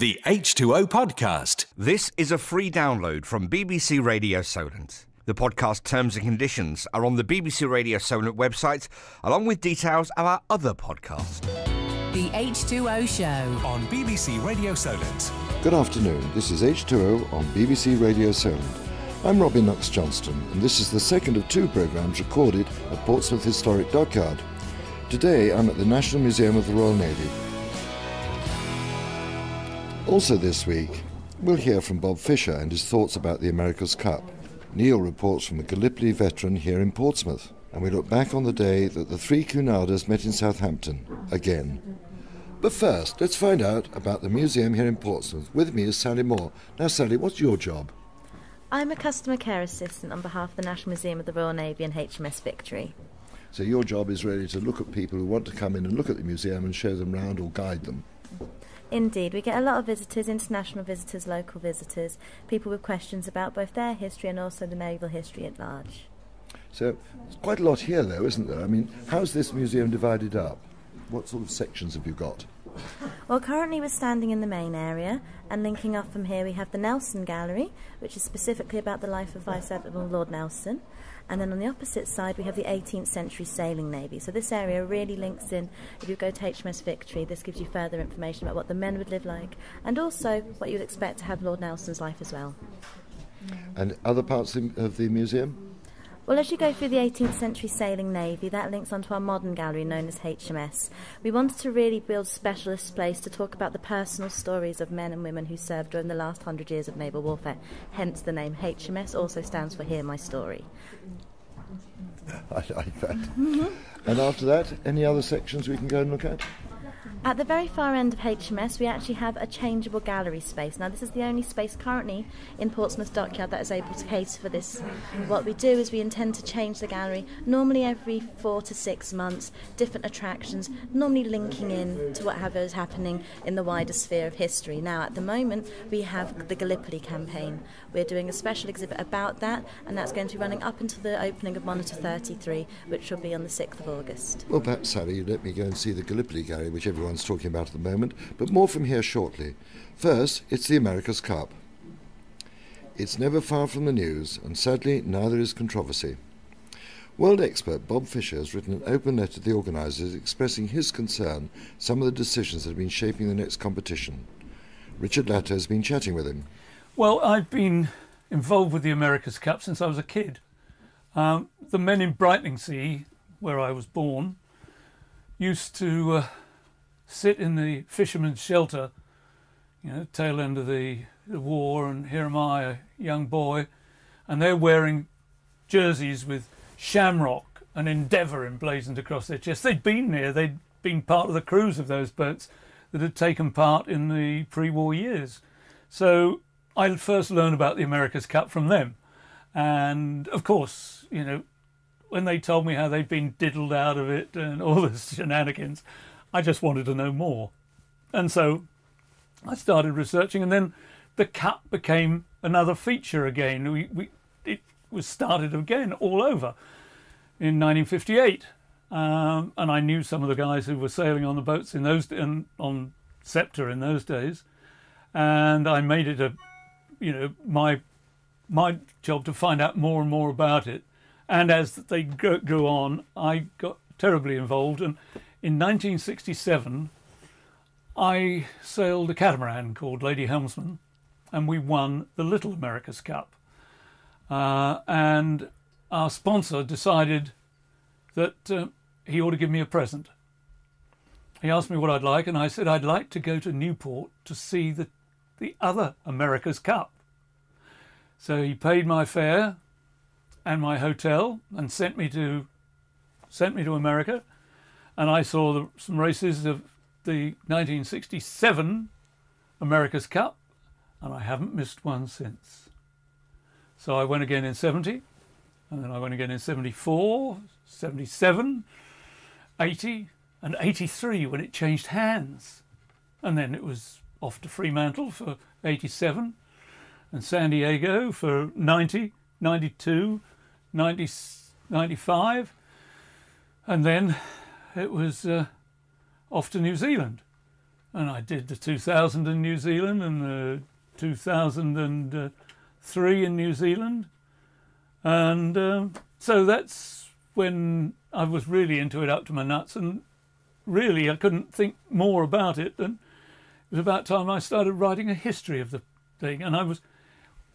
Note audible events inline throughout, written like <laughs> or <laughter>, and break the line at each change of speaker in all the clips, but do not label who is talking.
The H2O Podcast.
This is a free download from BBC Radio Solent. The podcast terms and conditions are on the BBC Radio Solent website, along with details of our other podcast.
The H2O Show.
On BBC Radio Solent.
Good afternoon. This is H2O on BBC Radio Solent. I'm Robin Knox Johnston, and this is the second of two programmes recorded at Portsmouth Historic Dockyard. Today I'm at the National Museum of the Royal Navy. Also this week, we'll hear from Bob Fisher and his thoughts about the America's Cup. Neil reports from a Gallipoli veteran here in Portsmouth, and we look back on the day that the three Cunarders met in Southampton again. But first, let's find out about the museum here in Portsmouth. With me is Sally Moore. Now, Sally, what's your job?
I'm a customer care assistant on behalf of the National Museum of the Royal Navy and HMS Victory.
So your job is really to look at people who want to come in and look at the museum and show them round or guide them.
Indeed, we get a lot of visitors, international visitors, local visitors, people with questions about both their history and also the naval history at large.
So it's quite a lot here, though, isn't there? I mean, how's this museum divided up? What sort of sections have you got?
Well, currently we're standing in the main area, and linking up from here we have the Nelson Gallery, which is specifically about the life of Vice Admiral Lord Nelson. And then on the opposite side we have the 18th century sailing navy. So this area really links in, if you go to HMS Victory, this gives you further information about what the men would live like, and also what you'd expect to have Lord Nelson's life as well.
And other parts of the museum?
Well, as you go through the 18th century sailing navy, that links onto our modern gallery known as HMS. We wanted to really build specialist place to talk about the personal stories of men and women who served during the last hundred years of naval warfare. Hence the name HMS also stands for Hear My Story.
I like that. Mm-hmm. And after that, any other sections we can go and look at?
At the very far end of HMS, we actually have a changeable gallery space. Now, this is the only space currently in Portsmouth Dockyard that is able to cater for this. What we do is we intend to change the gallery normally every four to six months, different attractions, normally linking in to whatever is happening in the wider sphere of history. Now, at the moment, we have the Gallipoli campaign. We're doing a special exhibit about that, and that's going to be running up until the opening of Monitor 33, which will be on the 6th of August.
Well, perhaps, Sally, you let me go and see the Gallipoli gallery, which everyone everyone's talking about at the moment, but more from here shortly. First, it's the America's Cup. It's never far from the news, and sadly, neither is controversy. World expert Bob Fisher has written an open letter to the organisers expressing his concern some of the decisions that have been shaping the next competition. Richard Latto has been chatting with him.
Well, I've been involved with the America's Cup since I was a kid. Um, the men in Brightlingsea, where I was born, used to uh, sit in the fisherman's shelter, you know, tail end of the, the war, and here am I, a young boy, and they're wearing jerseys with Shamrock and Endeavour emblazoned across their chests. They'd been there, they'd been part of the crews of those boats that had taken part in the pre war years. So I first learned about the America's Cup from them. And of course, you know, when they told me how they'd been diddled out of it and all the <laughs> shenanigans, I just wanted to know more. And so I started researching, and then the cup became another feature again. We, we, it was started again all over in 1958. Um, and I knew some of the guys who were sailing on the boats in those in, on Sceptre in those days, and I made it a, you know, my my job to find out more and more about it. And as they grew on, I got terribly involved, and in 1967, I sailed a catamaran called Lady Helmsman, and we won the Little America's Cup. Uh, and our sponsor decided that uh, he ought to give me a present. He asked me what I'd like, and I said I'd like to go to Newport to see the, the other America's Cup. So he paid my fare and my hotel and sent me to sent me to America and I saw the, some races of the 1967 America's Cup, and I haven't missed one since. So I went again in 70, and then I went again in 74, 77, 80, and 83 when it changed hands. And then it was off to Fremantle for 87, and San Diego for 90, 92, 90, 95, and then it was uh, off to New Zealand. and I did the 2000 in New Zealand and the 2003 in New Zealand, and um, so that's when I was really into it up to my nuts, and really I couldn't think more about it. And it was about time I started writing a history of the thing, and I was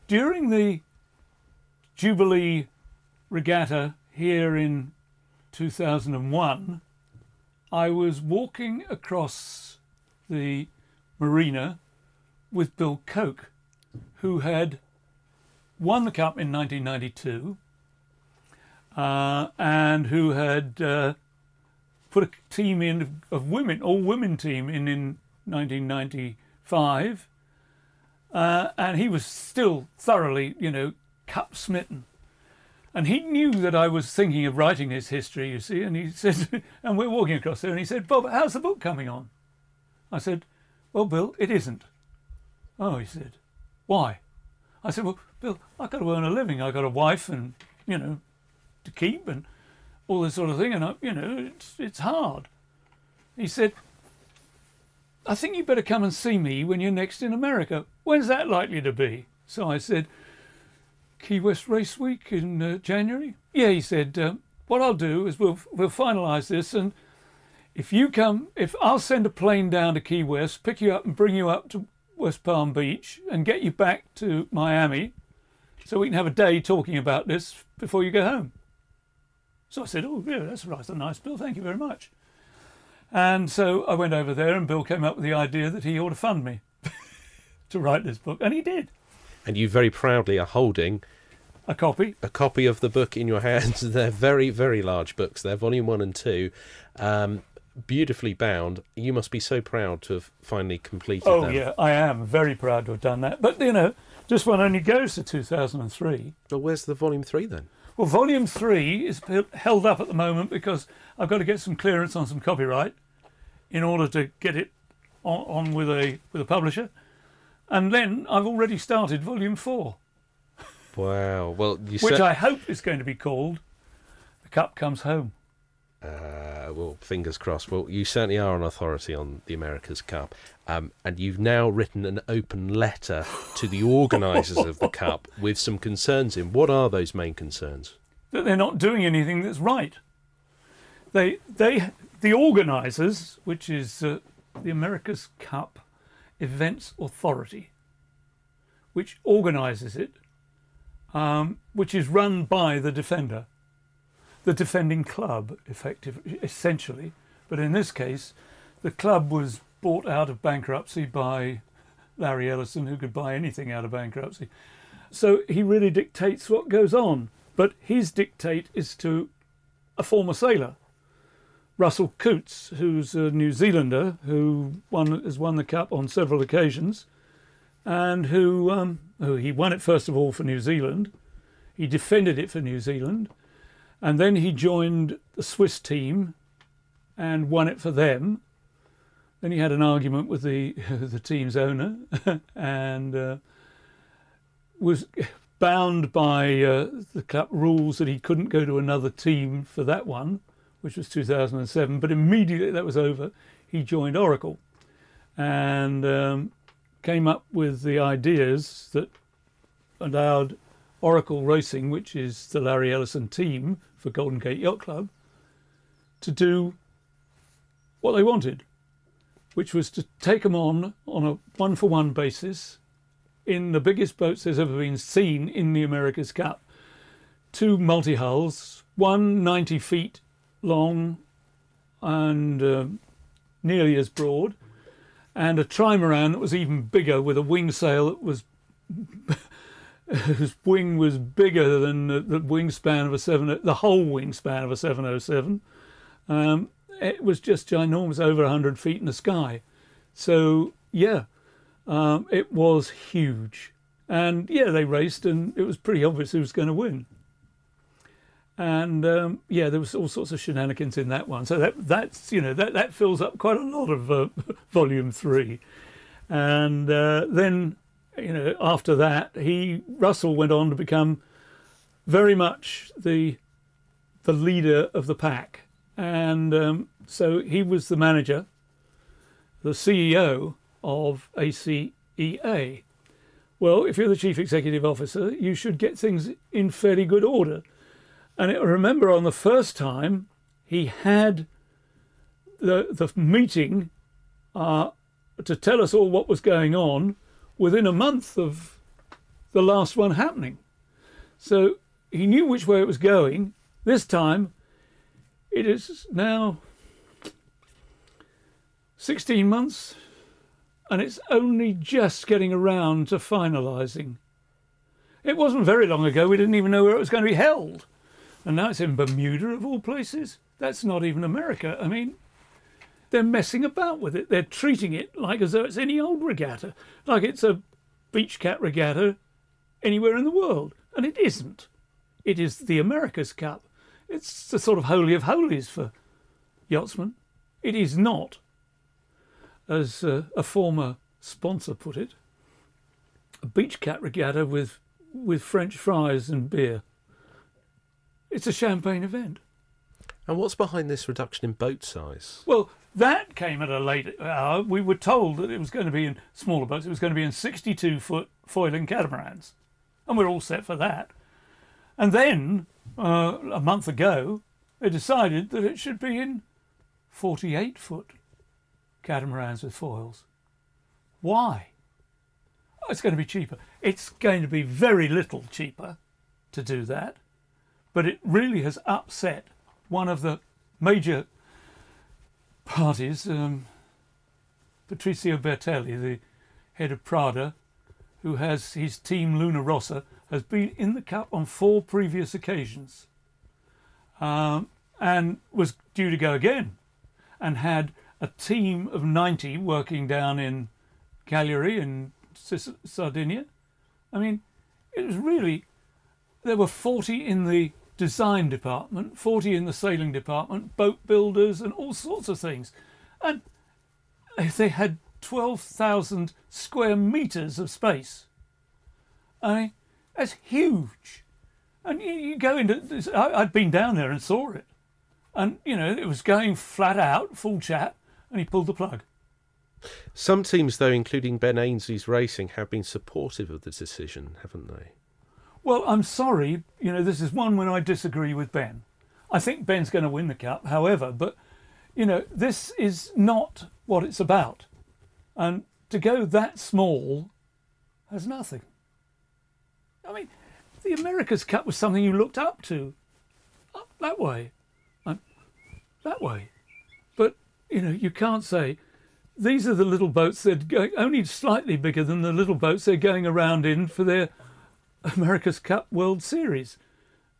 during the Jubilee regatta here in 2001. I was walking across the marina with Bill Koch, who had won the cup in 1992 uh, and who had uh, put a team in of women, all women team in in 1995, uh, and he was still thoroughly, you know, cup smitten. And he knew that I was thinking of writing his history, you see, and he <laughs> said, and we're walking across there, and he said, Bob, how's the book coming on? I said, Well, Bill, it isn't. Oh, he said, Why? I said, Well, Bill, I've got to earn a living. I've got a wife and, you know, to keep and all this sort of thing, and, I, you know, it's, it's hard. He said, I think you'd better come and see me when you're next in America. When's that likely to be? So I said, Key West Race Week in uh, January. Yeah, he said, um, what I'll do is we'll we'll finalise this, and if you come, if I'll send a plane down to Key West, pick you up and bring you up to West Palm Beach, and get you back to Miami, so we can have a day talking about this before you go home. So I said, oh yeah, that's right, a nice bill, thank you very much. And so I went over there, and Bill came up with the idea that he ought to fund me <laughs> to write this book, and he did.
And you very proudly are holding
A copy.
a copy of the book in your hands. <laughs> They're very, very large books. They're volume one and two, um, beautifully bound. You must be so proud to have finally completed
Oh
them.
yeah, I am very proud to have done that. But you know, this one only goes to 2003.
Well, where's the volume three then?
Well, volume three is held up at the moment because I've got to get some clearance on some copyright in order to get it on, on with a with a publisher, and then I've already started volume four,
Wow. Well, you
which
said.
I hope is going to be called "The Cup Comes Home."
Uh, well, fingers crossed. Well, you certainly are an authority on the America's Cup, um, and you've now written an open letter to the organisers of the Cup <laughs> with some concerns in. What are those main concerns?
that they're not doing anything that's right. They, they, the organisers, which is uh, the America's Cup Events Authority, which organises it, um, which is run by the defender, the defending club, effective, essentially. But in this case, the club was bought out of bankruptcy by Larry Ellison, who could buy anything out of bankruptcy. So he really dictates what goes on. But his dictate is to a former sailor, Russell Coutts, who's a New Zealander who won, has won the cup on several occasions, and who, um, who he won it first of all for New Zealand. He defended it for New Zealand, and then he joined the Swiss team and won it for them. Then he had an argument with the <laughs> the team's owner, <laughs> and uh, was bound by uh, the club rules that he couldn't go to another team for that one, which was 2007. But immediately that was over, he joined Oracle and um, came up with the ideas that allowed Oracle Racing, which is the Larry Ellison team for Golden Gate Yacht Club, to do what they wanted, which was to take them on on a one for one basis in the biggest boats there's ever been seen in the America's Cup. Two multi hulls, one 90 feet long and uh, nearly as broad, and a trimaran that was even bigger with a wing sail that was. <laughs> whose wing was bigger than the, the wingspan of a seven, the whole wingspan of a 707. Um, it was just ginormous, over 100 feet in the sky. So yeah, um, it was huge, and yeah, they raced, and it was pretty obvious who was going to win. And um, yeah, there was all sorts of shenanigans in that one. So that that's you know that that fills up quite a lot of uh, <laughs> volume three, and uh, then you know after that he Russell went on to become very much the the leader of the pack, and um, so he was the manager the CEO of ACEA. Well, if you're the chief executive officer, you should get things in fairly good order. And it, remember, on the first time, he had the the meeting uh, to tell us all what was going on within a month of the last one happening. So he knew which way it was going. This time, it is now 16 months, and it's only just getting around to finalising. It wasn't very long ago we didn't even know where it was going to be held. And now it's in Bermuda, of all places. That's not even America. I mean, they're messing about with it. They're treating it like as though it's any old regatta, like it's a beach cat regatta anywhere in the world. And it isn't. It is the America's Cup. It's the sort of holy of holies for yachtsmen. It is not, as uh, a former sponsor put it, a beach cat regatta with with French fries and beer. It's a champagne event.
And what's behind this reduction in boat size?
Well, that came at a late hour. We were told that it was going to be in smaller boats. It was going to be in 62 foot foiling catamarans. And we're all set for that. And then, uh, a month ago, they decided that it should be in 48 foot catamarans with foils. Why? Oh, it's going to be cheaper. It's going to be very little cheaper to do that. But it really has upset one of the major parties, um, Patrizio Bertelli, the head of Prada, who has his team Luna Rossa, has been in the Cup on four previous occasions um, and was due to go again and had a team of 90 working down in Cagliari in Sardinia. I mean, it was really, there were 40 in the design department, 40 in the sailing department, boat builders, and all sorts of things. And they had 12,000 square meters of space. I mean, that's huge. And you, you go into this, I, I'd been down there and saw it. And, you know, it was going flat out, full chat, and he pulled the plug.
Some teams, though, including Ben Ainslie's Racing, have been supportive of the decision, haven't they?
Well, I'm sorry. You know, this is one when I disagree with Ben. I think Ben's going to win the cup, however, but you know, this is not what it's about. And to go that small has nothing. I mean, the America's Cup was something you looked up to, up that way, and that way. But you know, you can't say these are the little boats that are only slightly bigger than the little boats they're going around in for their America's Cup World Series.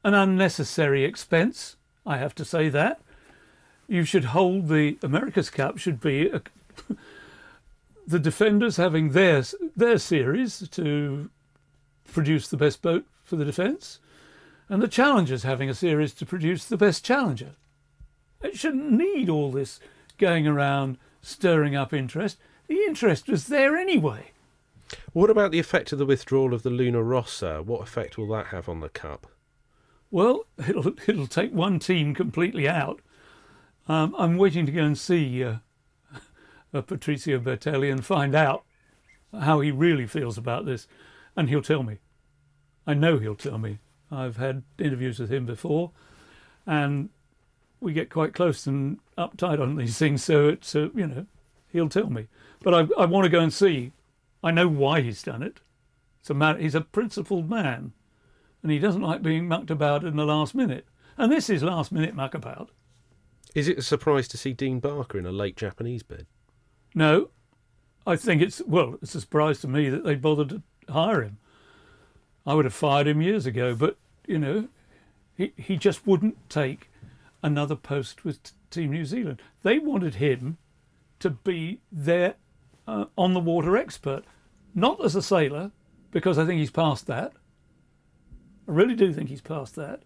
An unnecessary expense, I have to say that. You should hold the America's Cup should be a, <laughs> the defenders having their their series to produce the best boat for the defence, and the challengers having a series to produce the best challenger. It shouldn't need all this going around stirring up interest. The interest was there anyway.
What about the effect of the withdrawal of the Luna Rossa? What effect will that have on the Cup?
Well, <laughs> it'll it'll take one team completely out. Um, I'm waiting to go and see uh, <laughs> uh, Patrizio Bertelli and find out how he really feels about this, and he'll tell me. I know he'll tell me. I've had interviews with him before, and we get quite close and uptight on these things. So it's uh, you know he'll tell me. But I I want to go and see I know why he's done it. It's a man, he's a principled man, and he doesn't like being mucked about in the last minute. And this is last minute muck about.
Is it a surprise to see Dean Barker in a late Japanese bed?
No, I think it's well, it's a surprise to me that they bothered to hire him. I would have fired him years ago, but you know, he he just wouldn't take another post with Team New Zealand. They wanted him to be their uh, on the water expert, not as a sailor, because I think he's past that. I really do think he's past that.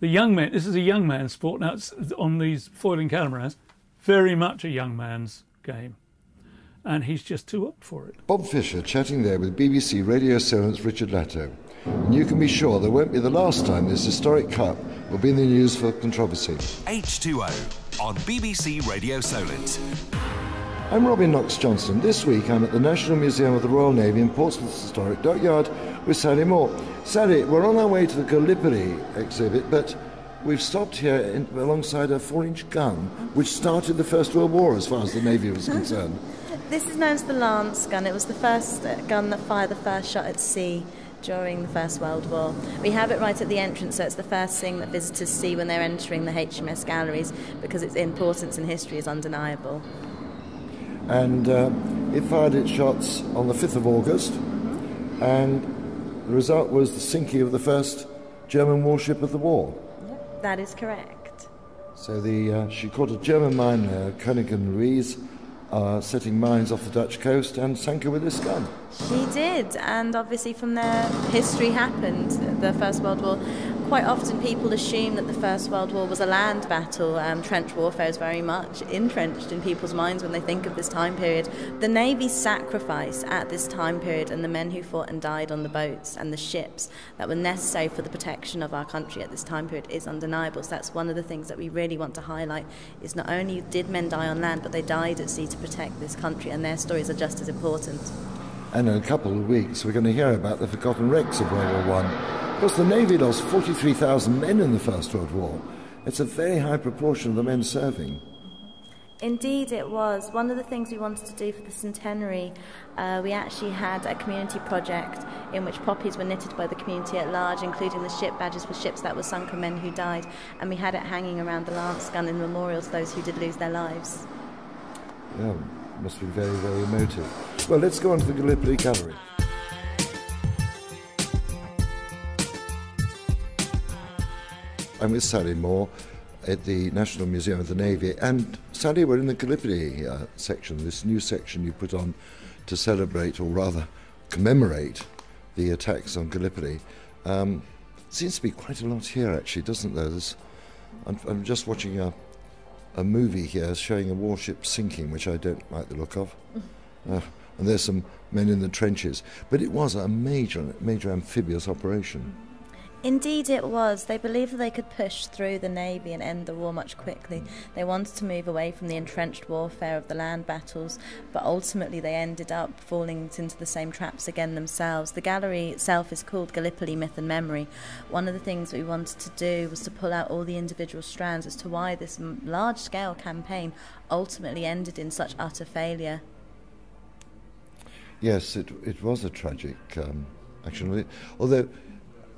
The young man, this is a young man's sport now. It's on these foiling catamarans, very much a young man's game, and he's just too up for it.
Bob Fisher chatting there with BBC Radio Solent's Richard Latto. And you can be sure there won't be the last time this historic cup will be in the news for controversy.
H2O on BBC Radio Solent.
I'm Robin Knox Johnston. This week I'm at the National Museum of the Royal Navy in Portsmouth's historic dockyard with Sally Moore. Sally, we're on our way to the Gallipoli exhibit, but we've stopped here in, alongside a four inch gun which started the First World War as far as the Navy was concerned. <laughs>
This is known as the Lance gun. It was the first uh, gun that fired the first shot at sea during the First World War. We have it right at the entrance, so it's the first thing that visitors see when they're entering the HMS galleries because its importance in history is undeniable.
And uh, it fired its shots on the 5th of August, and the result was the sinking of the first German warship of the war.
That is correct.
So the uh, she caught a German miner, Königin Luise, uh, setting mines off the Dutch coast and sank her with this gun.
She did, and obviously from there, history happened. The First World War. Quite often, people assume that the First World War was a land battle. Um, trench warfare is very much entrenched in people's minds when they think of this time period. The Navy's sacrifice at this time period and the men who fought and died on the boats and the ships that were necessary for the protection of our country at this time period is undeniable. So that's one of the things that we really want to highlight. Is not only did men die on land, but they died at sea to protect this country, and their stories are just as important.
And in a couple of weeks, we're going to hear about the forgotten wrecks of World War One. Because the Navy lost 43,000 men in the First World War. It's a very high proportion of the men serving.
Indeed, it was. One of the things we wanted to do for the centenary, uh, we actually had a community project in which poppies were knitted by the community at large, including the ship badges for ships that were sunk and men who died, and we had it hanging around the Lance gun in memorial to those who did lose their lives.
Yeah, must be very, very emotive. Well, let's go on to the Gallipoli Gallery. I'm with Sally Moore at the National Museum of the Navy. And Sally, we're in the Gallipoli uh, section, this new section you put on to celebrate, or rather commemorate, the attacks on Gallipoli. Um, seems to be quite a lot here, actually, doesn't there? I'm, I'm just watching a, a movie here showing a warship sinking, which I don't like the look of. Uh, <laughs> and there's some men in the trenches. But it was a major, major amphibious operation.
Indeed, it was. They believed that they could push through the navy and end the war much quickly. They wanted to move away from the entrenched warfare of the land battles, but ultimately they ended up falling into the same traps again themselves. The gallery itself is called Gallipoli Myth and Memory. One of the things we wanted to do was to pull out all the individual strands as to why this large scale campaign ultimately ended in such utter failure.
Yes, it, it was a tragic um, action. Although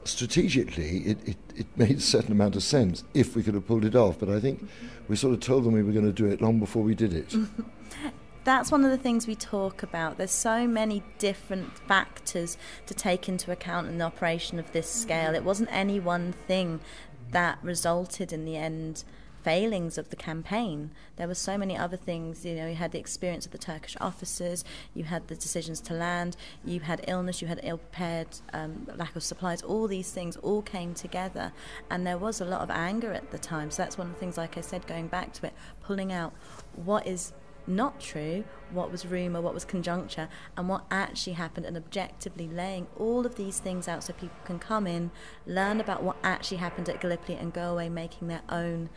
strategically, it, it, it <laughs> made a certain amount of sense if we could have pulled it off. But I think we sort of told them we were going to do it long before we did it. <laughs>
That's one of the things we talk about. There's so many different factors to take into account in the operation of this scale. It wasn't any one thing that resulted in the end failings of the campaign. There were so many other things. You know, you had the experience of the Turkish officers, you had the decisions to land, you had illness, you had ill prepared, um, lack of supplies. All these things all came together, and there was a lot of anger at the time. So that's one of the things, like I said, going back to it, pulling out what is not true, what was rumour, what was conjuncture, and what actually happened, and objectively laying all of these things out so people can come in, learn about what actually happened at Gallipoli, and go away making their own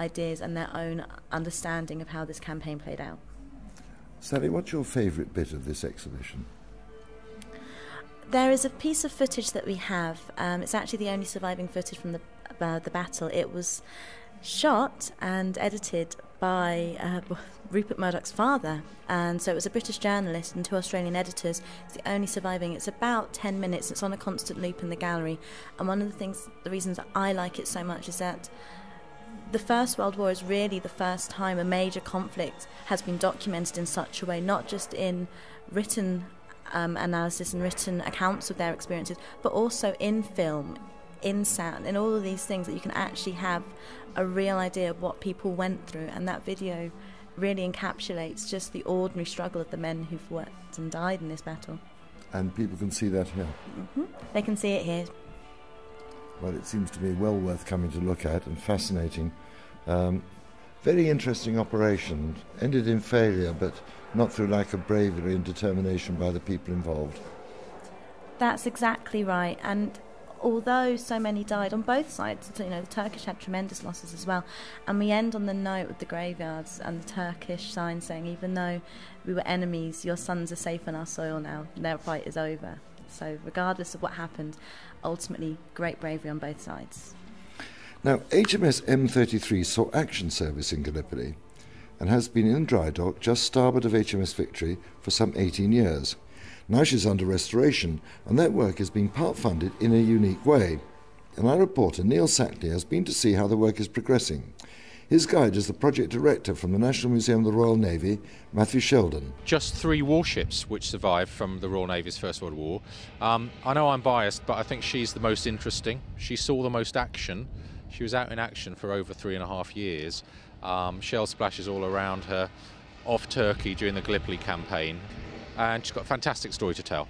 ideas and their own understanding of how this campaign played out.
Sally, what's your favourite bit of this exhibition?
There is a piece of footage that we have. Um, it's actually the only surviving footage from the uh, the battle. It was shot and edited by uh, <laughs> Rupert Murdoch's father, and so it was a British journalist and two Australian editors. It's the only surviving. It's about ten minutes. It's on a constant loop in the gallery, and one of the things, the reasons I like it so much is that the First World War is really the first time a major conflict has been documented in such a way, not just in written um, analysis and written accounts of their experiences, but also in film, in sound, in all of these things that you can actually have a real idea of what people went through. And that video really encapsulates just the ordinary struggle of the men who fought and died in this battle.
And people can see that here.
Mm-hmm. They can see it here.
Well, it seems to me well worth coming to look at and fascinating. Um, very interesting operation. Ended in failure, but not through lack of bravery and determination by the people involved.
That's exactly right. And although so many died on both sides, you know, the Turkish had tremendous losses as well. And we end on the note with the graveyards and the Turkish sign saying, even though we were enemies, your sons are safe on our soil now, their fight is over. So, regardless of what happened, ultimately, great bravery on both sides.
Now, HMS M33 saw action service in Gallipoli and has been in dry dock just starboard of HMS Victory for some 18 years. Now she's under restoration, and that work is being part funded in a unique way. And our reporter Neil Sackley has been to see how the work is progressing. His guide is the project director from the National Museum of the Royal Navy, Matthew Sheldon.
Just three warships which survived from the Royal Navy's First World War. Um, I know I'm biased, but I think she's the most interesting. She saw the most action. She was out in action for over three and a half years. Um, shell splashes all around her off Turkey during the Gallipoli campaign and she's got a fantastic story to tell.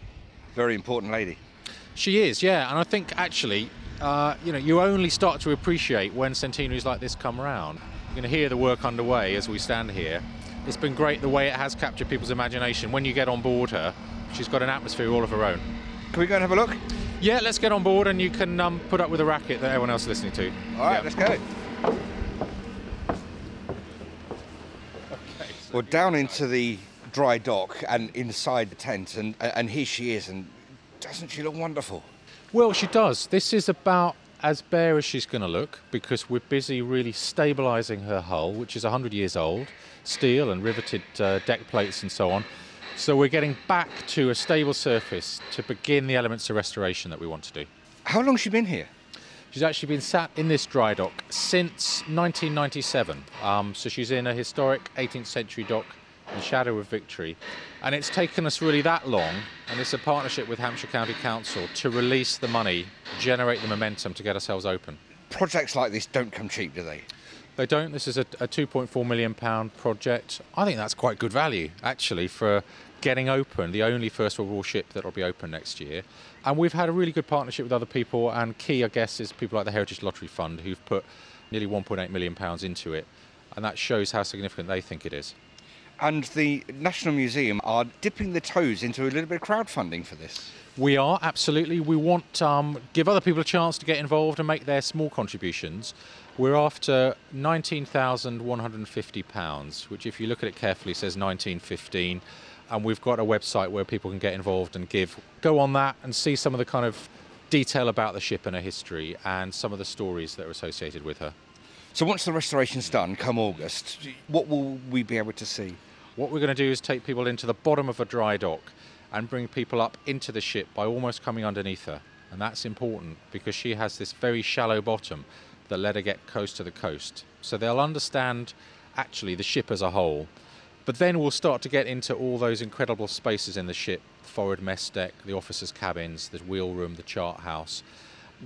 Very important lady.
She is, yeah, and I think actually, uh, you know, you only start to appreciate when centenaries like this come around. You're going to hear the work underway as we stand here. It's been great the way it has captured people's imagination. When you get on board her, she's got an atmosphere all of her own.
Can we go and have a look?
Yeah, let's get on board and you can um, put up with the racket that everyone else is listening to.
All right,
yeah.
let's go. Well, down into the dry dock and inside the tent, and, and here she is, and doesn't she look wonderful?
Well, she does. This is about as bare as she's going to look because we're busy really stabilising her hull, which is 100 years old, steel and riveted uh, deck plates and so on. So we're getting back to a stable surface to begin the elements of restoration that we want to do.
How long has she been here?
She's actually been sat in this dry dock since 1997. Um, so she's in a historic 18th century dock the shadow of victory. And it's taken us really that long, and it's a partnership with Hampshire County Council to release the money, generate the momentum to get ourselves open.
Projects like this don't come cheap, do they?
They don't. This is a, a 2.4 million pound project. I think that's quite good value, actually, for getting open the only First World War ship that will be open next year. And we've had a really good partnership with other people, and key, I guess, is people like the Heritage Lottery Fund who've put nearly 1.8 million pounds into it, and that shows how significant they think it is
and the National Museum are dipping their toes into a little bit of crowdfunding for this.
We are absolutely. We want to um, give other people a chance to get involved and make their small contributions. We're after £19,150, which, if you look at it carefully, says 1915. And we've got a website where people can get involved and give. Go on that and see some of the kind of detail about the ship and her history and some of the stories that are associated with her.
So, once the restoration's done, come August, what will we be able to see?
What we're going to do is take people into the bottom of a dry dock and bring people up into the ship by almost coming underneath her. And that's important because she has this very shallow bottom that let her get close to the coast. So they'll understand actually the ship as a whole. But then we'll start to get into all those incredible spaces in the ship the forward mess deck, the officers' cabins, the wheel room, the chart house,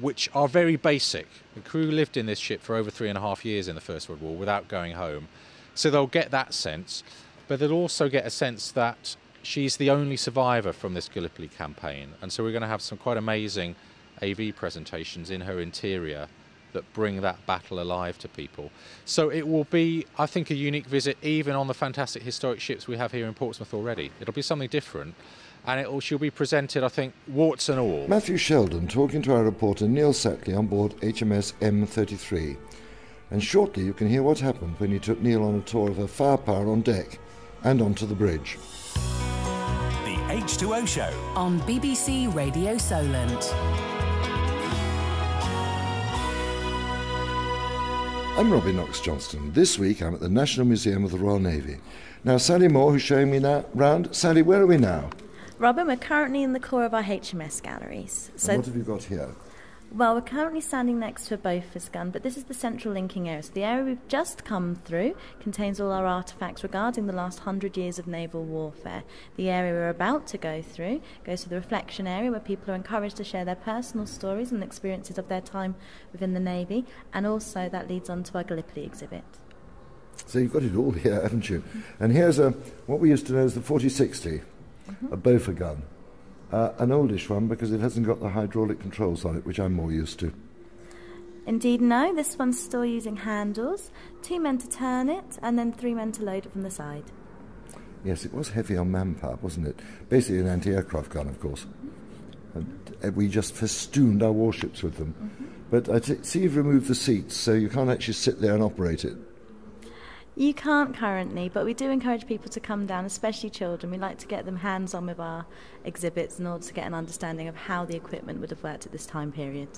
which are very basic. The crew lived in this ship for over three and a half years in the First World War without going home. So they'll get that sense but they'll also get a sense that she's the only survivor from this Gallipoli campaign. And so we're going to have some quite amazing AV presentations in her interior that bring that battle alive to people. So it will be, I think, a unique visit even on the fantastic historic ships we have here in Portsmouth already. It'll be something different. And it she'll be presented, I think, warts and all.
Matthew Sheldon talking to our reporter Neil Sackley on board HMS M33. And shortly you can hear what happened when he took Neil on a tour of her firepower on deck and onto the bridge.
The H2O Show
on BBC Radio Solent.
I'm Robin Knox Johnston. This week I'm at the National Museum of the Royal Navy. Now, Sally Moore, who's showing me now round. Sally, where are we now?
Robin, we're currently in the core of our HMS galleries.
So, and what have you got here?
Well, we're currently standing next to a Bofors gun, but this is the central linking area. So the area we've just come through contains all our artefacts regarding the last hundred years of naval warfare. The area we're about to go through goes to the reflection area where people are encouraged to share their personal stories and experiences of their time within the Navy, and also that leads on to our Gallipoli exhibit.
So you've got it all <laughs> here, haven't you? And here's a what we used to know as the 4060, mm-hmm. a Bofors gun uh, an oldish one because it hasn't got the hydraulic controls on it, which I'm more used to.
Indeed, no. This one's still using handles. Two men to turn it, and then three men to load it from the side.
Yes, it was heavy on manpower, wasn't it? Basically an anti-aircraft gun, of course. And uh, we just festooned our warships with them. But I see you've removed the seats, so you can't actually sit there and operate it.
You can't currently, but we do encourage people to come down, especially children. We like to get them hands on with our exhibits in order to get an understanding of how the equipment would have worked at this time period.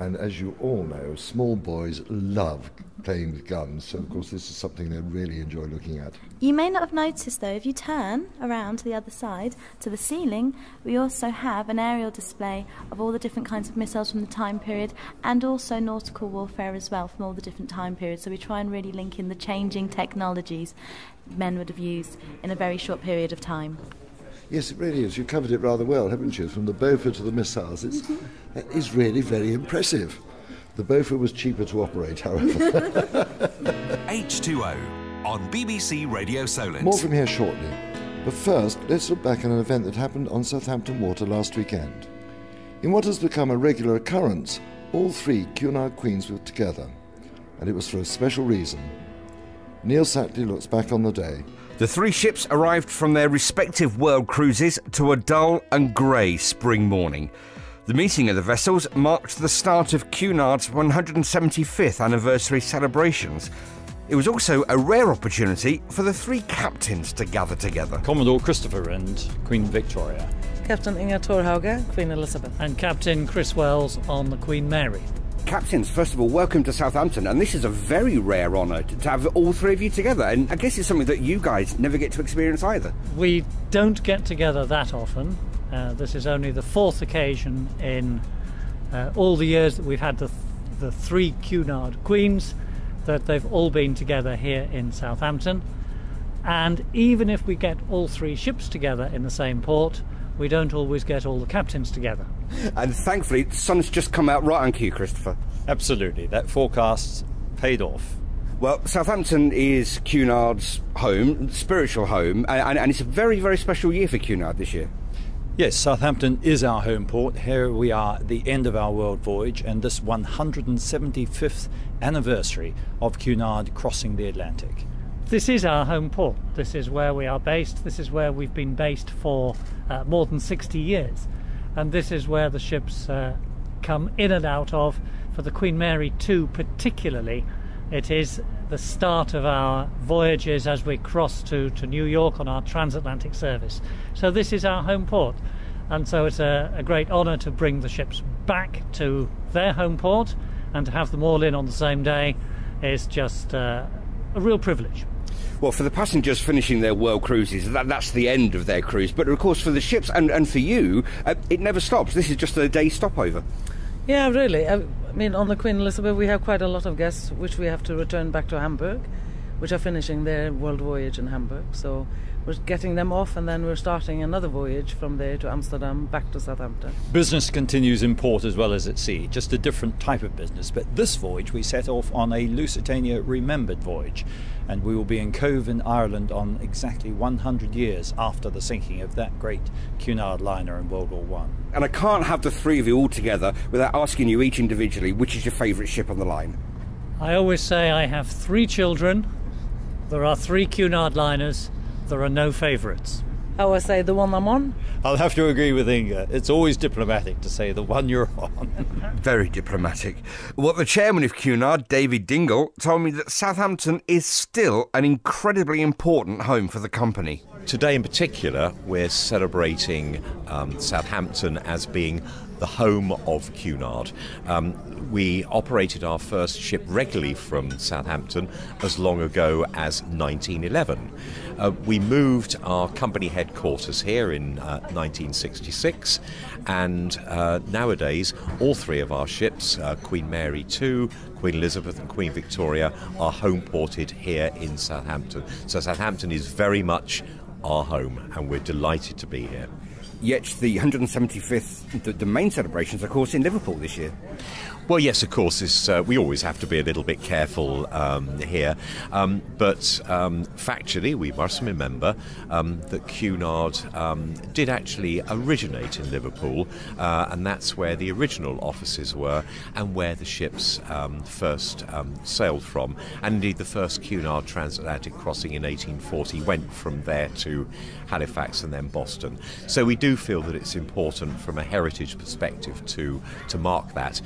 And as you all know, small boys love playing with guns, so of course this is something they really enjoy looking at.
You may not have noticed though, if you turn around to the other side, to the ceiling, we also have an aerial display of all the different kinds of missiles from the time period and also nautical warfare as well from all the different time periods. So we try and really link in the changing technologies men would have used in a very short period of time.
Yes, it really is. You covered it rather well, haven't you? From the Bofors to the missiles. It's, mm-hmm. that is really very impressive. The Bofors was cheaper to operate, however. <laughs>
H2O on BBC Radio Solent.
More from here shortly. But first, let's look back at an event that happened on Southampton Water last weekend. In what has become a regular occurrence, all three Cunard Queens were together, and it was for a special reason. Neil Sackley looks back on the day.
The three ships arrived from their respective world cruises to a dull and grey spring morning. The meeting of the vessels marked the start of Cunard's 175th anniversary celebrations. It was also a rare opportunity for the three captains to gather together.
Commodore Christopher and Queen Victoria.
Captain Inger Thorhauge, Queen Elizabeth.
And Captain Chris Wells on the Queen Mary.
Captains, first of all, welcome to Southampton, and this is a very rare honour to, have all three of you together. And I guess it's something that you guys never get to experience either.
We don't get together that often. Uh, this is only the fourth occasion in uh, all the years that we've had the, the three Cunard Queens that they've all been together here in Southampton. And even if we get all three ships together in the same port, we don't always get all the captains together.
And thankfully, the sun's just come out right on cue, Christopher.
Absolutely, that forecast paid off.
Well, Southampton is Cunard's home, spiritual home, and, and, it's a very, very special year for Cunard this year.
Yes, Southampton is our home port. Here we are at the end of our world voyage and this 175th anniversary of Cunard crossing the Atlantic.
This is our home port. This is where we are based. This is where we've been based for uh, more than 60 years. And this is where the ships uh, come in and out of. For the Queen Mary 2 particularly, it is the start of our voyages as we cross to, to New York on our transatlantic service. So this is our home port. And so it's a, a great honour to bring the ships back to their home port and to have them all in on the same day is just uh, a real privilege.
Well, for the passengers finishing their world cruises, that, that's the end of their cruise. But of course, for the ships and, and for you, uh, it never stops. This is just a day stopover.
Yeah, really. I mean, on the Queen Elizabeth, we have quite a lot of guests which we have to return back to Hamburg, which are finishing their world voyage in Hamburg. So we're getting them off and then we're starting another voyage from there to Amsterdam back to Southampton.
Business continues in port as well as at sea, just a different type of business. But this voyage we set off on a Lusitania Remembered voyage, and we will be in Cobh in Ireland on exactly 100 years after the sinking of that great Cunard liner in World War One.
And I can't have the three of you all together without asking you each individually which is your favourite ship on the line.
I always say I have three children. There are three Cunard liners there are no favourites.
Oh, I would say the one I'm on.
I'll have to agree with Inger. It's always diplomatic to say the one you're <laughs> on.
Very diplomatic. Well, the chairman of Cunard, David Dingle, told me that Southampton is still an incredibly important home for the company.
Today, in particular, we're celebrating um, Southampton as being the home of Cunard. Um, we operated our first ship regularly from Southampton as long ago as 1911. Uh, we moved our company headquarters here in uh, 1966, and uh, nowadays all three of our ships, uh, Queen Mary II, Queen Elizabeth, and Queen Victoria, are home ported here in Southampton. So Southampton is very much our home, and we're delighted to be here.
Yet the 175th, the, the main celebrations, of course, in Liverpool this year.
Well, yes, of course. Uh, we always have to be a little bit careful um, here. Um, but um, factually, we must remember um, that Cunard um, did actually originate in Liverpool, uh, and that's where the original offices were and where the ships first sailed from. And indeed, the first Cunard transatlantic crossing in 1840 went from there to Halifax and then Boston. So we do feel that it's important from a heritage perspective to to mark that.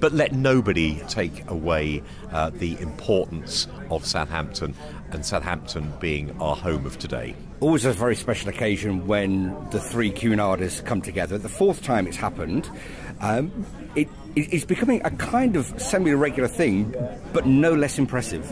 But let nobody take away uh, the importance of Southampton and Southampton being our home of today.
Always a very special occasion when the three Cunarders come together. The fourth time it's happened. Um, it, it's becoming a kind of semi-regular thing, but no less impressive.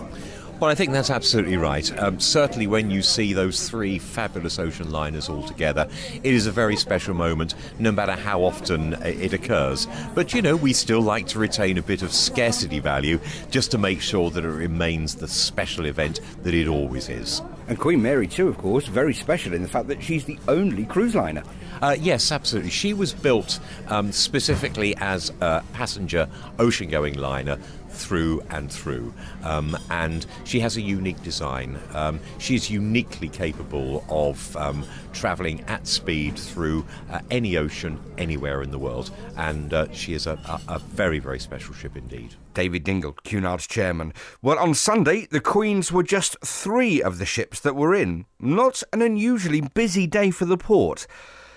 Well, I think that's absolutely right. Um, certainly, when you see those three fabulous ocean liners all together, it is a very special moment, no matter how often it occurs. But you know, we still like to retain a bit of scarcity value just to make sure that it remains the special event that it always is.
And Queen Mary, too, of course, very special in the fact that she's the only cruise liner.
Uh, yes, absolutely. She was built um, specifically as a passenger ocean going liner through and through. Um, and she has a unique design. Um, is uniquely capable of um, travelling at speed through uh, any ocean anywhere in the world. And uh, she is a, a, a, very, very special ship indeed.
David Dingle, Cunard's chairman. Well, on Sunday, the Queens were just three of the ships that were in. Not an unusually busy day for the port.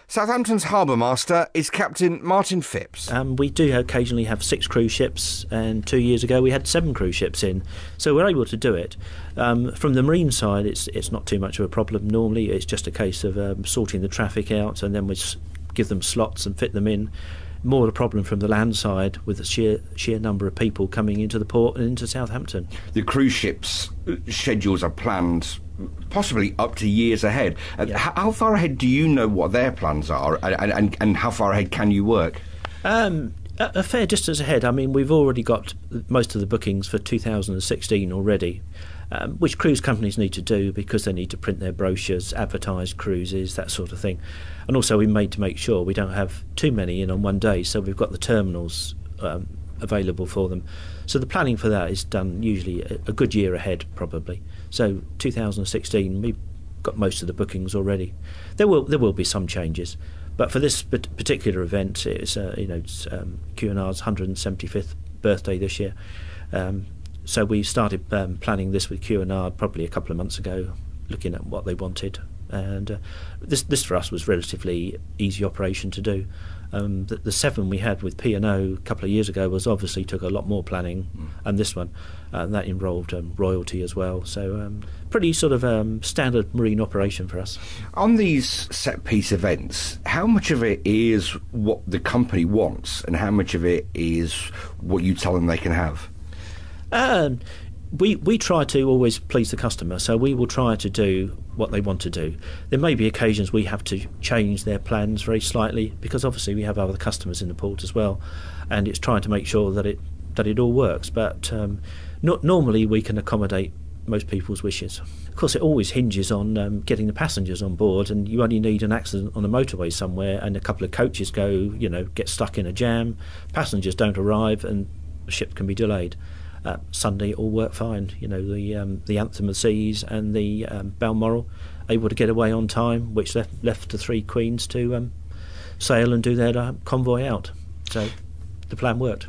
Southampton's harbour master is Captain Martin Phipps.
Um, we do occasionally have six cruise ships, and two years ago we had seven cruise ships in, so we're able to do it. Um, from the marine side, it's it's not too much of a problem. Normally, it's just a case of um, sorting the traffic out, and then we give them slots and fit them in. More of a problem from the land side with the sheer sheer number of people coming into the port and into Southampton.
The cruise ships schedules are planned possibly up to years ahead. Uh, yeah. How far ahead do you know what their plans are, and, and, and how far ahead can you work?
Um, a, a fair distance ahead. I mean, we've already got most of the bookings for 2016 already. Um, which cruise companies need to do because they need to print their brochures, advertise cruises, that sort of thing. And also, we made to make sure we don't have too many in on one day, so we've got the terminals um, available for them. So the planning for that is done usually a, a good year ahead, probably. So 2016, we've got most of the bookings already. There will there will be some changes, but for this particular event, it's uh, you know it's, um, Cunard's 175th birthday this year. Um, so we started um, planning this with Cunard probably a couple of months ago, looking at what they wanted, and uh, this this for us was relatively easy operation to do. Um, the, the, seven we had with P and O a couple of years ago was obviously took a lot more planning, mm. and this one, uh, that involved um, royalty as well. So um, pretty sort of um, standard marine operation for us.
On these set piece events, how much of it is what the company wants, and how much of it is what you tell them they can have?
Um, we we try to always please the customer, so we will try to do what they want to do. There may be occasions we have to change their plans very slightly because obviously we have other customers in the port as well, and it's trying to make sure that it that it all works. But um, not normally we can accommodate most people's wishes. Of course, it always hinges on um, getting the passengers on board, and you only need an accident on a motorway somewhere, and a couple of coaches go, you know, get stuck in a jam, passengers don't arrive, and the ship can be delayed uh, Sunday all worked fine. You know, the um, the Anthem of Seas and the um, Balmoral able to get away on time, which left left the three queens to um, sail and do their uh, convoy out. So the plan worked.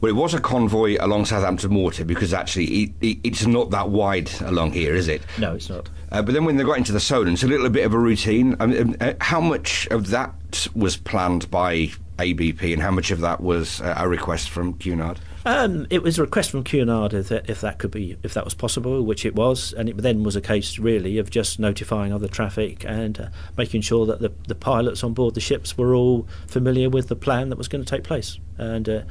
Well, it was a convoy along Southampton Water because actually it, it, it's not that wide along here, is it?
No, it's not.
Uh, but then when they got into the Solent, it's a little bit of a routine. I mean, uh, how much of that was planned by ABP and how much of that was uh, a request from Cunard?
Um, it was a request from Cunard if that, if that could be if that was possible, which it was, and it then was a case really of just notifying other traffic and uh, making sure that the the pilots on board the ships were all familiar with the plan that was going to take place. And uh,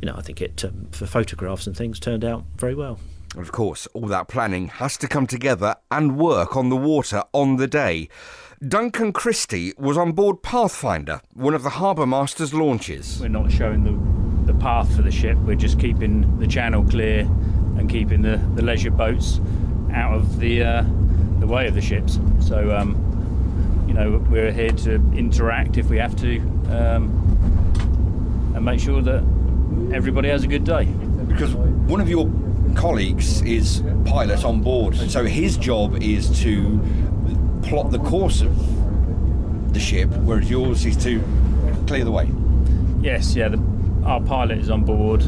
you know, I think it um, for photographs and things turned out very well.
Of course, all that planning has to come together and work on the water on the day. Duncan Christie was on board Pathfinder, one of the harbour master's launches.
We're not showing the the path for the ship. We're just keeping the channel clear and keeping the, the leisure boats out of the uh, the way of the ships. So um, you know we're here to interact if we have to um, and make sure that everybody has a good day.
Because one of your colleagues is pilot on board, so his job is to plot the course of the ship, whereas yours is to clear the way.
Yes, yeah. The, our pilot is on board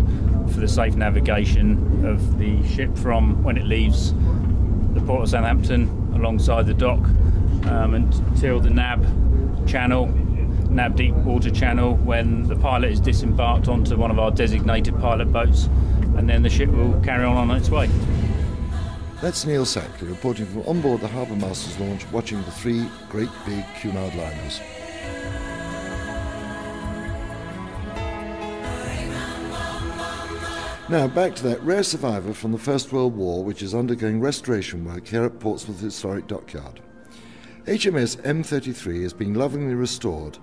for the safe navigation of the ship from when it leaves the port of Southampton alongside the dock um, until the NAB channel Nab Deep Water Channel when the pilot is disembarked onto one of our designated pilot boats, and then the ship will carry on on its way.
That's Neil Sackley reporting from on board the Harbour Masters launch, watching the three great big Cunard liners. Now, back to that rare survivor from the First World War, which is undergoing restoration work here at Portsmouth Historic Dockyard. HMS M33 is being lovingly restored.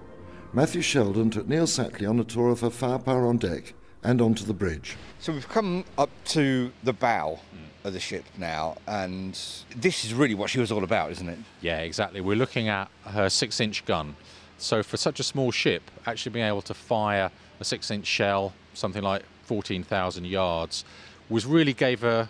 Matthew Sheldon took Neil Sackley on a tour of her firepower on deck and onto the bridge.
So we've come up to the bow of the ship now, and this is really what she was all about, isn't it?
Yeah, exactly. We're looking at her six inch gun. So, for such a small ship, actually being able to fire a six inch shell, something like 14,000 yards, was really gave her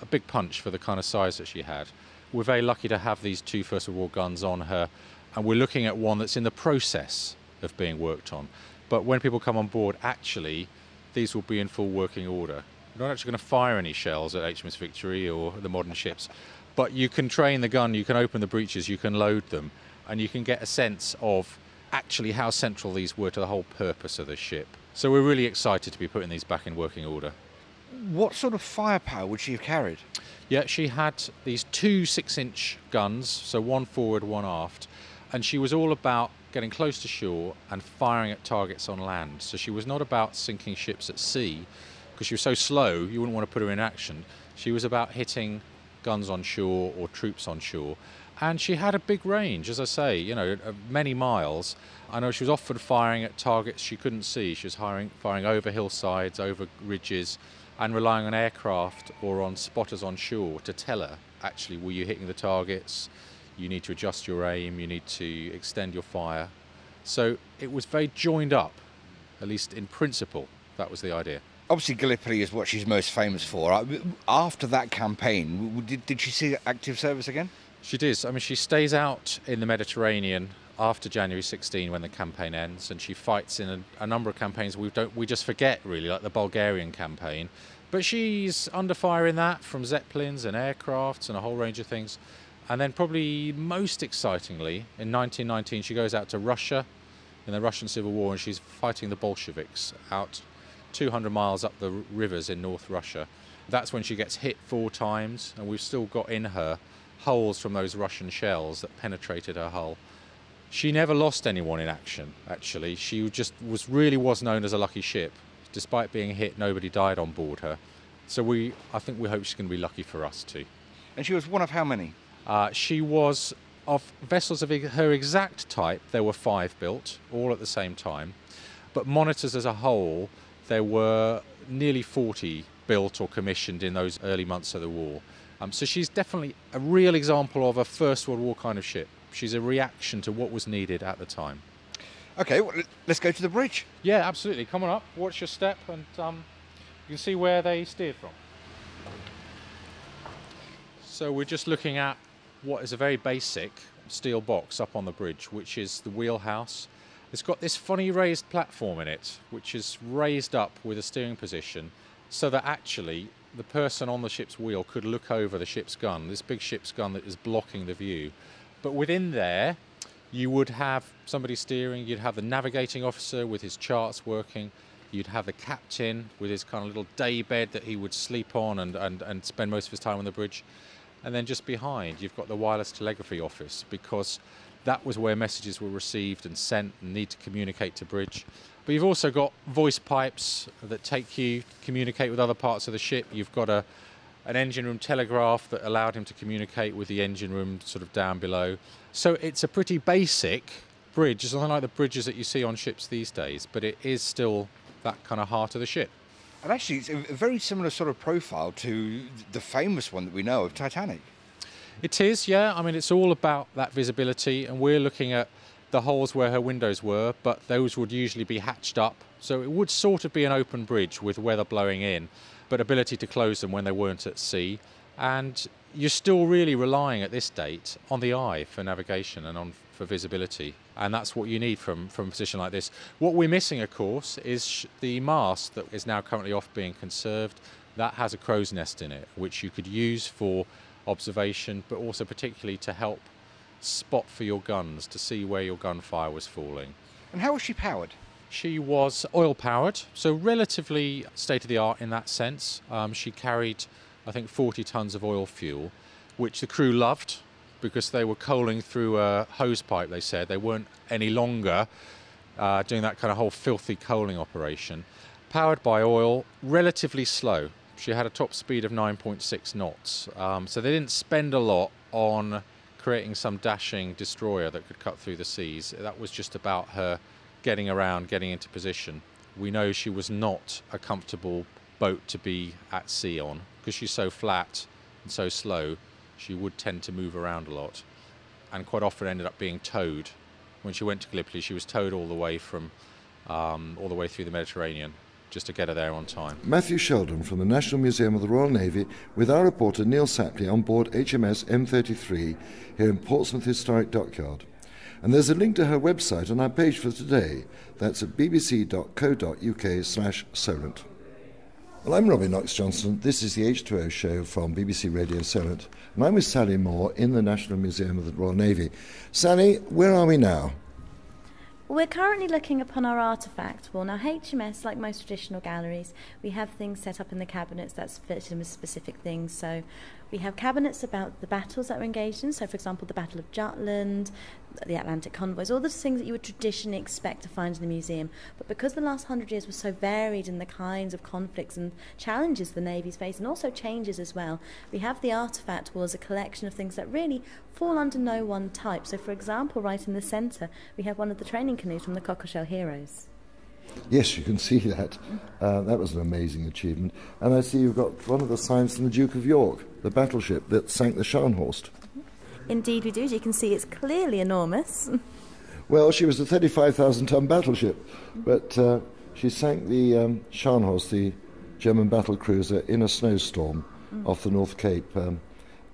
a big punch for the kind of size that she had. We're very lucky to have these two First World War guns on her, and we're looking at one that's in the process of being worked on. But when people come on board, actually, these will be in full working order. We're not actually going to fire any shells at HMS Victory or the modern ships, but you can train the gun, you can open the breeches, you can load them, and you can get a sense of actually how central these were to the whole purpose of the ship. So we're really excited to be putting these back in working order.
What sort of firepower would she have carried?
Yeah, she had these two six inch guns, so one forward, one aft, and she was all about getting close to shore and firing at targets on land. So she was not about sinking ships at sea, because she was so slow, you wouldn't want to put her in action. She was about hitting guns on shore or troops on shore. And she had a big range, as I say, you know, uh, many miles. I know she was often firing at targets she couldn't see. She was firing, firing over hillsides, over ridges, and relying on aircraft or on spotters on shore to tell her, actually, were you hitting the targets? You need to adjust your aim, you need to extend your fire. So it was very joined up, at least in principle. That was the idea.
Obviously, Gallipoli is what she's most famous for. Uh, after that campaign, did, did she see active service again?
She did. I mean, she stays out in the Mediterranean after January 16 when the campaign ends, and she fights in a, a, number of campaigns we don't we just forget really, like the Bulgarian campaign. But she's under fire in that from zeppelins and aircrafts and a whole range of things. And then probably most excitingly, in 1919, she goes out to Russia in the Russian Civil War, and she's fighting the Bolsheviks out 200 miles up the rivers in North Russia. That's when she gets hit four times, and we've still got in her holes from those Russian shells that penetrated her hull. She never lost anyone in action, actually. She just was really was known as a lucky ship. Despite being hit, nobody died on board her. So we, I think we hope she's going to be lucky for us too.
And she was one of how many?
Uh, she was of vessels of her exact type. There were five built, all at the same time. But monitors as a whole, there were nearly 40 built or commissioned in those early months of the war. Um, so she's definitely a real example of a First World War kind of ship. She's a reaction to what was needed at the time.
Okay, well, let's go to the bridge.
Yeah, absolutely. Come on up, watch your step, and um, you can see where they steered from. So we're just looking at what is a very basic steel box up on the bridge, which is the wheelhouse. It's got this funny raised platform in it, which is raised up with a steering position so that actually the person on the ship's wheel could look over the ship's gun, this big ship's gun that is blocking the view. But within there, you would have somebody steering, you'd have the navigating officer with his charts working, you'd have the captain with his kind of little day bed that he would sleep on and, and, and spend most of his time on the bridge. And then just behind, you've got the wireless telegraphy office because that was where messages were received and sent and need to communicate to bridge. But you've also got voice pipes that take you communicate with other parts of the ship. You've got a an engine room telegraph that allowed him to communicate with the engine room sort of down below. So it's a pretty basic bridge. It's not like the bridges that you see on ships these days, but it is still that kind of heart of the ship.
And actually, it's a very similar sort of profile to the famous one that we know of Titanic.
It is, yeah. I mean, it's all about that visibility, and we're looking at the holes where her windows were, but those would usually be hatched up. So it would sort of be an open bridge with weather blowing in, but ability to close them when they weren't at sea. And you're still really relying at this date on the eye for navigation and on for visibility. And that's what you need from, from a position like this. What we're missing, of course, is the mast that is now currently off being conserved. That has a crow's nest in it, which you could use for observation, but also particularly to help spot for your guns to see where your gunfire was falling.
And how was she powered?
She was oil powered, so relatively state of the art in that sense. Um, she carried, I think, 40 tons of oil fuel, which the crew loved because they were coaling through a hose pipe, they said. They weren't any longer uh, doing that kind of whole filthy coaling operation. Powered by oil, relatively slow. She had a top speed of 9.6 knots. Um, so they didn't spend a lot on creating some dashing destroyer that could cut through the seas. That was just about her getting around, getting into position. We know she was not a comfortable boat to be at sea on because she's so flat and so slow. She would tend to move around a lot, and quite often ended up being towed. When she went to Gallipoli, she was towed all the way from um, all the way through the Mediterranean just to get her there on time.
Matthew Sheldon from the National Museum of the Royal Navy with our reporter Neil Sackley on board HMS M33 here in Portsmouth Historic Dockyard. And there's a link to her website on our page for today. That's at bbc.co.uk slash Solent. Well, I'm Robin Knox Johnston. This is the H2O show from BBC Radio Solent. And I'm with Sally Moore in the National Museum of the Royal Navy. Sally, where are we now?
We're currently looking upon our artefact wall. Now, HMS, like most traditional galleries, we have things set up in the cabinets that's fitted with specific things. So we have cabinets about the battles that were engaged in. So, for example, the Battle of Jutland, the Atlantic convoys, all the things that you would traditionally expect to find in the museum. But because the last hundred years were so varied in the kinds of conflicts and challenges the Navy's faced, and also changes as well, we have the artefact wall as a collection of things that really fall under no one type. So, for example, right in the centre, we have one of the training canoes from the Cockleshell Heroes.
Yes, you can see that. Uh, that was an amazing achievement. And I see you've got one of the signs from the Duke of York, the battleship that sank the Scharnhorst.
Indeed, we do. As you can see, it's clearly enormous. <laughs>
Well, she was a 35,000 ton battleship, but uh, she sank the um, Scharnhorst, the German battle cruiser, in a snowstorm mm. off the North Cape. Um,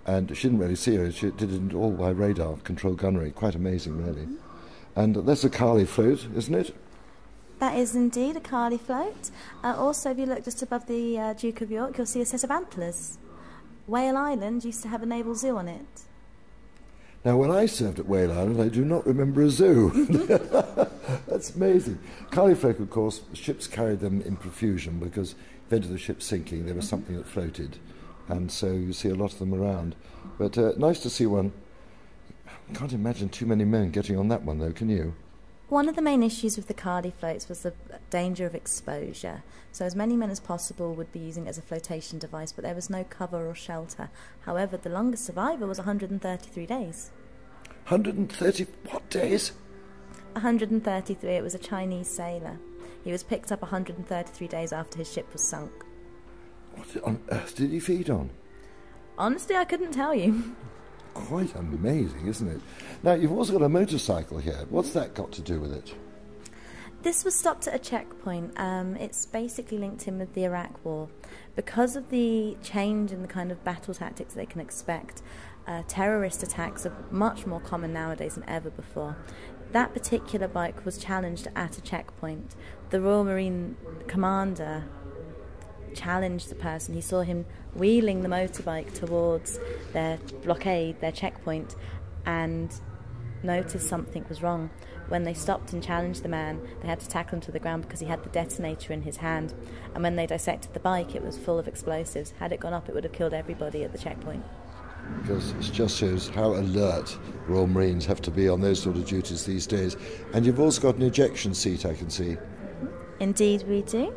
and she didn't really see her. She did it all by radar, control gunnery. Quite amazing, really. Mm. And that's a Carley float, isn't it?
That is indeed a Carley float. Uh, also, if you look just above the uh, Duke of York, you'll see a set of antlers. Whale Island used to have a naval zoo on it.
Now, when I served at Whale Island, I do not remember a zoo. <laughs> That's amazing. Carley float, of course, ships carried them in profusion because event of the ship sinking, there was something that floated. And so you see a lot of them around. But uh, nice to see one. I can't imagine too many men getting on that one, though, can you?
One of the main issues with the Carley floats was the danger of exposure. So as many men as possible would be using it as a flotation device, but there was no cover or shelter. However, the longest survivor was 133 days.
130 what days?
133. It was a Chinese sailor. He was picked up 133 days after his ship was sunk.
What on earth did he feed on?
Honestly, I couldn't tell you. <laughs>
Quite amazing, isn't it? Now, you've also got a motorcycle here. What's that got to do with it?
This was stopped at a checkpoint. Um, it's basically linked in with the Iraq War. Because of the change in the kind of battle tactics they can expect, uh, terrorist attacks are much more common nowadays than ever before. That particular bike was challenged at a checkpoint. The Royal Marine commander challenged the person. He saw him wheeling the motorbike towards their blockade, their checkpoint, and noticed something was wrong. When they stopped and challenged the man, they had to tackle him to the ground because he had the detonator in his hand. And when they dissected the bike, it was full of explosives. Had it gone up, it would have killed everybody at the checkpoint.
Because it just shows how alert Royal Marines have to be on those sort of duties these days. And you've also got an ejection seat, I can see.
Indeed, we do.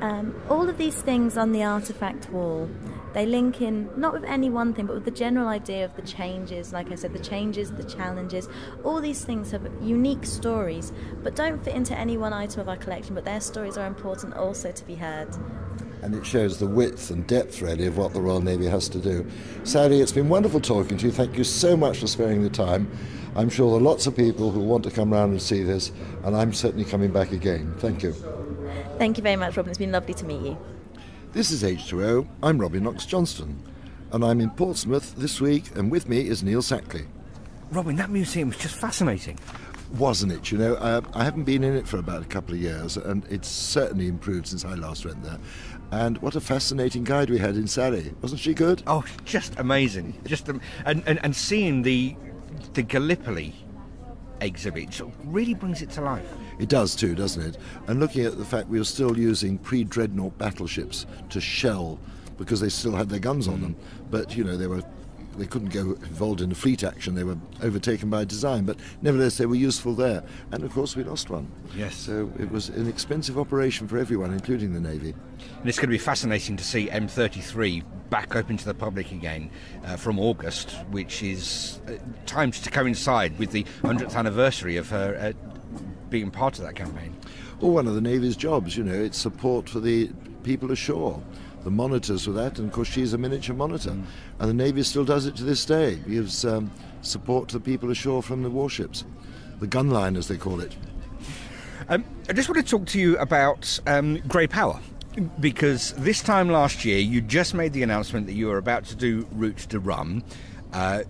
Um, all of these things on the artifact wall, they link in not with any one thing, but with the general idea of the changes. Like I said, the changes, the challenges. All these things have unique stories, but don't fit into any one item of our collection. But their stories are important also to be heard
and it shows the width and depth really of what the Royal Navy has to do. Sally, it's been wonderful talking to you. Thank you so much for sparing the time. I'm sure there are lots of people who want to come round and see this, and I'm certainly coming back again. Thank you.
Thank you very much, Robin. It's been lovely to meet you.
This is H2O. I'm Robin Knox Johnston, and I'm in Portsmouth this week, and with me is Neil Sackley.
Robin, that museum was just fascinating.
Wasn't it? You know, uh, I haven't been in it for about a couple of years, and it's certainly improved since I last went there. And what a fascinating guide we had in Sally. Wasn't she good?
Oh, just amazing. Just um, and, and, and seeing the the Gallipoli exhibit sort of really brings it to life.
It does too, doesn't it? And looking at the fact we were still using pre-dreadnought battleships to shell because they still had their guns on mm. them, but you know they were they couldn't go involved in a fleet action. They were overtaken by design, but nevertheless they were useful there. And of course we lost one.
Yes.
So it was an expensive operation for everyone, including the navy.
And it's going to be fascinating to see M33 back open to the public again uh, from August, which is uh, timed to coincide with the 100th anniversary of her uh, being part of that campaign.
Well, one of the navy's jobs, you know, it's support for the people ashore the monitors for that, and of course she's a miniature monitor. Mm. And the Navy still does it to this day, gives um, support to the people ashore from the warships, the gun line as they call it.
Um, I just want to talk to you about um, Grey Power. Because this time last year, you just made the announcement that you were about to do Route du Rhum. Uh,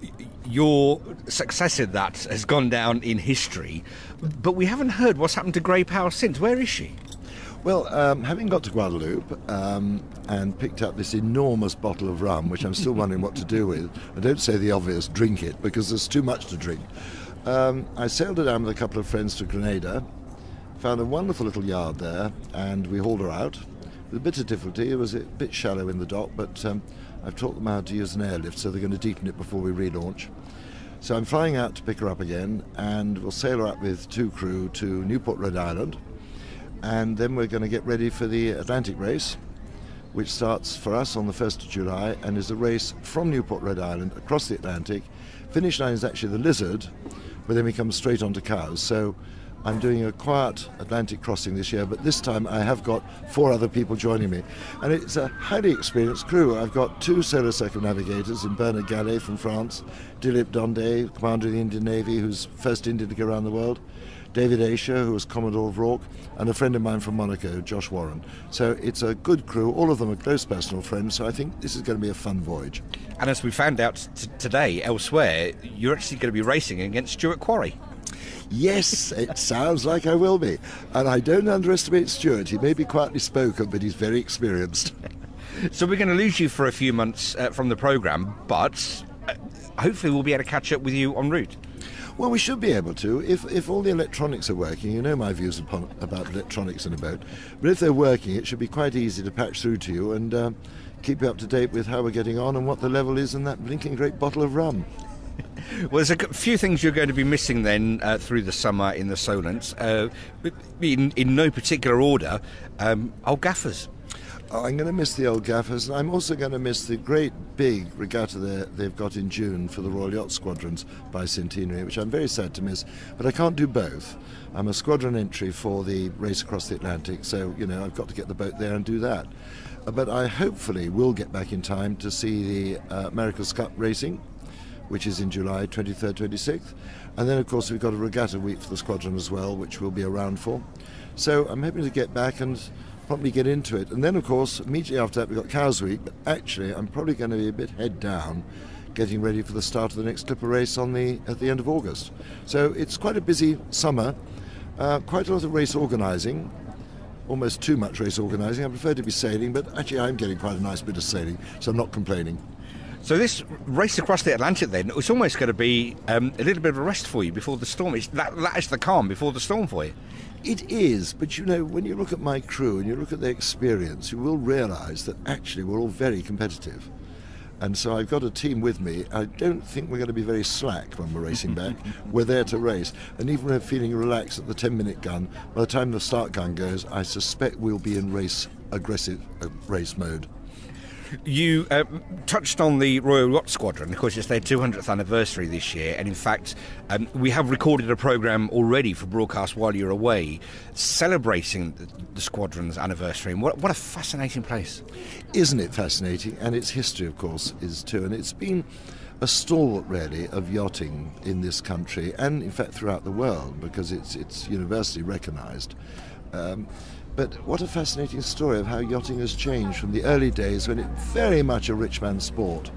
your success in that has gone down in history, but we haven't heard what's happened to Grey Power since. Where is she?
Well, um, having got to Guadeloupe um, and picked up this enormous bottle of rum, which I'm still <laughs> wondering what to do with, I don't say the obvious, drink it, because there's too much to drink. Um, I sailed her down with a couple of friends to Grenada, found a wonderful little yard there, and we hauled her out. With a bit of difficulty, it was a bit shallow in the dock, but um, I've taught them how to use an airlift, so they're going to deepen it before we relaunch. So I'm flying out to pick her up again, and we'll sail her up with two crew to Newport, Rhode Island and then we're going to get ready for the Atlantic race, which starts for us on the 1st of July and is a race from Newport, Rhode Island, across the Atlantic. Finish line is actually the Lizard, but then we come straight onto Cowes. So I'm doing a quiet Atlantic crossing this year, but this time I have got four other people joining me. And it's a highly experienced crew. I've got two solar circumnavigators in Bernard Gallet from France, Dilip Donde, commander of the Indian Navy, who's first Indian to go around the world, David Asher, who was Commodore of RORC, and a friend of mine from Monaco, Josh Warren. So it's a good crew. All of them are close personal friends, so I think this is going to be a fun voyage.
And as we found out t- today elsewhere, you're actually going to be racing against Stuart Quarrie.
Yes, it <laughs> sounds like I will be. And I don't underestimate Stuart. He may be quietly spoken, but he's very experienced. <laughs>
so we're going to lose you for a few months uh, from the programme, but uh, hopefully we'll be able to catch up with you en route.
Well, we should be able to if, if all the electronics are working. You know my views upon, about electronics in a boat, but if they're working, it should be quite easy to patch through to you and uh, keep you up to date with how we're getting on and what the level is in that blinking great bottle of rum. <laughs>
well, there's a few things you're going to be missing then uh, through the summer in the Solent. Uh, in, in no particular order, um, old gaffers.
I'm going to miss the old gaffers, and I'm also going to miss the great big regatta they've got in June for the Royal Yacht Squadron's bicentenary, which I'm very sad to miss. But I can't do both. I'm a squadron entry for the race across the Atlantic, so you know I've got to get the boat there and do that. Uh, but I hopefully will get back in time to see the uh, America's Cup racing, which is in July 23rd, 26th, and then of course we've got a regatta week for the squadron as well, which we'll be around for. So I'm hoping to get back and probably get into it. And then, of course, immediately after that, we've got Cowes Week. But actually, I'm probably going to be a bit head down getting ready for the start of the next Clipper race on the at the end of August. So it's quite a busy summer, uh, quite a lot of race organising, almost too much race organising. I prefer to be sailing, but actually I'm getting quite a nice bit of sailing, so I'm not complaining.
So this race across the Atlantic, then, it's almost going to be um, a little bit of a rest for you before the storm. It's that, that is the calm before the storm for you.
It is, but you know, when you look at my crew and you look at their experience, you will realise that actually we're all very competitive. And so I've got a team with me. I don't think we're going to be very slack when we're racing back. <laughs> we're there to race. And even when we're feeling relaxed at the 10 minute gun, by the time the start gun goes, I suspect we'll be in race aggressive uh, race mode.
You uh, touched on the Royal Yacht Squadron. Of course, it's their 200th anniversary this year, and in fact, um, we have recorded a programme already for broadcast while you're away, celebrating the, the squadron's anniversary. And what, what a fascinating place!
Isn't it fascinating? And its history, of course, is too. And it's been a stalwart, really, of yachting in this country, and in fact throughout the world, because it's it's universally recognised. Um, but what a fascinating story of how yachting has changed from the early days when it very much a rich man's sport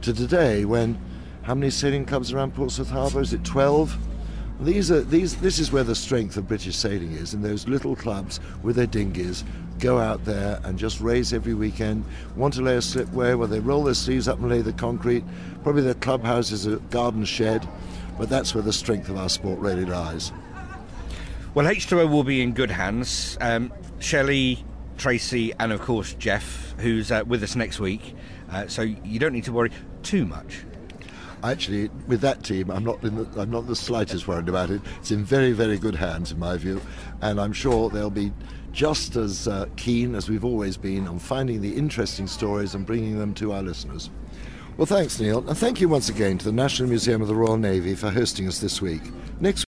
to today when how many sailing clubs around Portsmouth Harbour? Is it 12? These are these. This is where the strength of British sailing is in those little clubs with their dinghies. Go out there and just race every weekend. Want to lay a slipway where they roll their sleeves up and lay the concrete. Probably their clubhouse is a garden shed, but that's where the strength of our sport really lies.
Well, H2O will be in good hands. Um, Shelley, Tracy, and of course Jeff, who's uh, with us next week. Uh, so you don't need to worry too much.
Actually, with that team, I'm not in the, I'm not the slightest worried about it. It's in very, very good hands, in my view, and I'm sure they'll be just as uh, keen as we've always been on finding the interesting stories and bringing them to our listeners. Well, thanks, Neil, and thank you once again to the National Museum of the Royal Navy for hosting us this week. Next